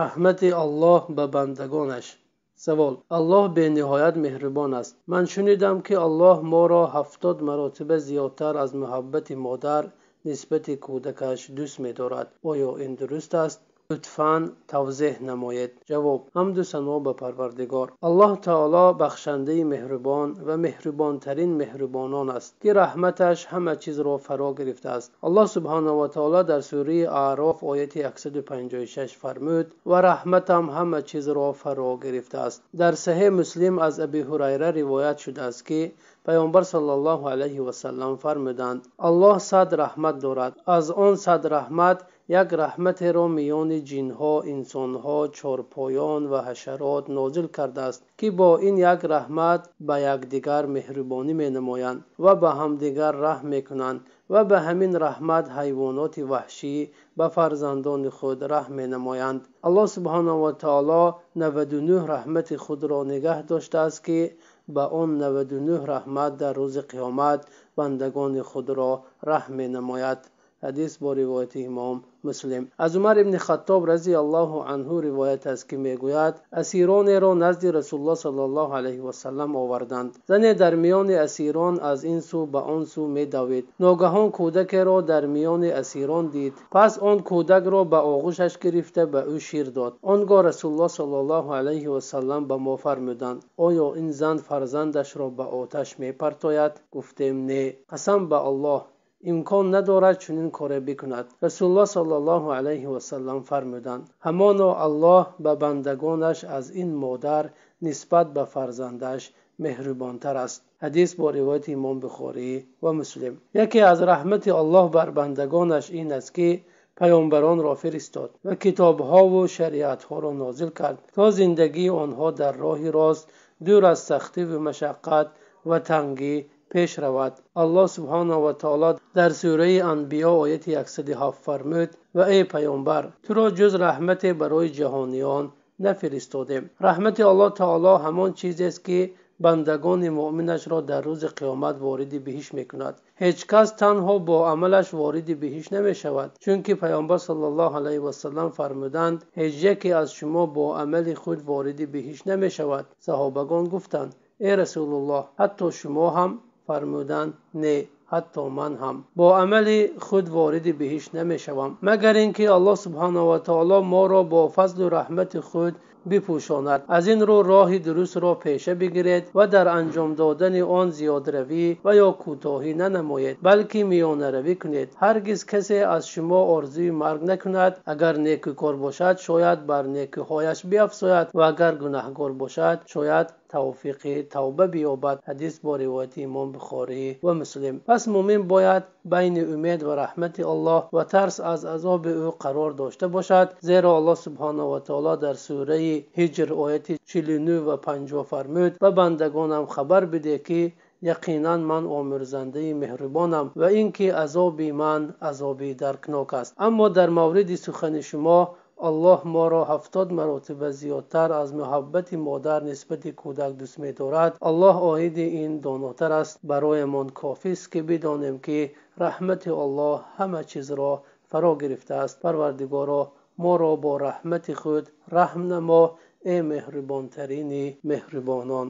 раҳмати аллоҳ ба бандагонаш савол аллоҳ бениҳоят меҳрубон аст. Ман шунидам ки аллоҳ моро ҳафтод маротиба зиёдтар аз муҳаббати модар нисбати кӯдакаш дӯст медорад. Оё ин дуруст аст лутфан тавзеҳ намоед. Ҷавоб ҳамду сано ба парвардигор. Аллоҳ таоло бахшандаи меҳрубон ва меҳрубонтарин меҳрубонон аст ки раҳматаш ҳама чизро фаро гирифтааст. Аллоҳ субҳанаватаоло дар сураи аъроф ояти 156 фармуд ва раҳматам ҳама чизро фаро гирифтааст. Дар саҳеҳ муслим аз аби ҳурайра ривоят шудааст ки паёмбар саллаллоҳу алайҳи васаллам фармуданд. Аллоҳ сад раҳмат дорад. Аз он сад раҳмат як раҳматеро миёни ҷинҳо инсонҳо чорпоён ва ҳашарот нозил кардааст ки бо ин як раҳмат ба якдигар меҳрубонӣ менамоянд ва ба ҳамдигар раҳм мекунанд ва ба ҳамин раҳмат ҳайвоноти ваҳшӣ ба фарзандони худ раҳм менамоянд. Аллоҳ субҳанаватаоло наваду нӯҳ раҳмати худро нигаҳ доштааст ки ба он наваду нӯҳ раҳмат дар рӯзи қиёмат бандагони худро раҳм менамояд ҳадис бо ривояти имом муслим. Аз умар ибни хаттоб разиаллоҳу анҳу ривоят аст ки мегӯяд асиронеро назди расуллоҳ саллаллоҳу алайҳи васаллам оварданд. Зане дар миёни асирон аз ин сӯ ба он сӯ медавид. Ногаҳон кӯдакеро дар миёни асирон дид. Пас он кӯдакро ба оғӯшаш гирифта ба ӯ шир дод. Он гоҳ расуллоҳ саллаллоҳу алайҳи васаллам ба мо фармуданд. Оё ин зан фарзандашро ба оташ мепартояд? гуфтем не қасам ба аллоҳ имкон надорад чунин коре бикунад. Расулуллоҳ саллаллоҳу алайҳи васаллам фармуданд ҳамоно аллоҳ ба бандагонаш аз ин модар нисбат ба фарзандаш меҳрубонтар аст. Ҳадис бо ривояти имом бухорӣ ва муслим. Яке аз раҳмати аллоҳ бар бандагонаш ин аст ки паёмбаронро фиристод ва китобҳову шариатҳоро нозил кард. То зиндагии онҳо дар роҳи рост дур аз сахтиву машаққат ва тангӣ пеш равад. Аллоҳ субҳанаҳу ватаоло дар сураи анбиё ояти яксаду ҳафт фармуд ва эй паёмбар туро ҷуз раҳмате барои ҷаҳониён нафиристодем. Раҳмати аллоҳ таоло ҳамон чизест ки бандагони муъминашро дар рӯзи қиёмат вориди биҳишт мекунад. Ҳеҷ кас танҳо бо амалаш вориди биҳишт намешавад чунки паёмбар саллаллоҳу алайҳи васаллам фармуданд ҳеҷ яке аз шумо бо амали худ вориди биҳишт намешавад саҳобагон гуфтанд. Э расулуллоҳ ҳатто шумо ҳам фармуданд не ҳатто ман ҳам. Бо амали худ вориди биҳишт намешавам. Магар ин ки аллоҳ субҳанаватаоло моро бо фазлу раҳмати худ бипӯшонад. Аз ин рӯ роҳи дурустро пеша бигиред ва дар анҷом додани он зиёдравӣ ва ё кӯтоҳӣ нанамоед балки миёнаравӣ кунед. Ҳаргиз касе аз шумо орзуи марг накунад. Агар некӯкор бошад шояд бар некӯҳояш биафзояд ва агар гунаҳкор бошад шояд тавфиқи тавба биёбад. Ҳадис бо ривояти имом бухорӣ ва муслим пас муъмин бояд байни умед ва раҳмати аллоҳ ва тарс аз азоби ӯ қарор дошта бошад зеро аллоҳ субҳанаватаоло дар сураи ҳиҷр ояти чилну ва панҷо фармуд ва бандагонам хабар бидеҳ ки яқинан ман омӯрзандаи меҳрубонам ва ин ки азоби ман азоби даркнок аст. Аммо дар мавриди сухани шумо аллоҳ моро ҳафтод маротиба зиёдтар аз муҳаббати модар нисбати кӯдак дӯст медорад. Аллоҳ оиди ин донотар аст. Бароямон кофист ки бидонем ки раҳмати аллоҳ ҳама чизро фаро гирифтааст парвардигоро моро бо раҳмати худ раҳм намо э меҳрубонтарини меҳрубонон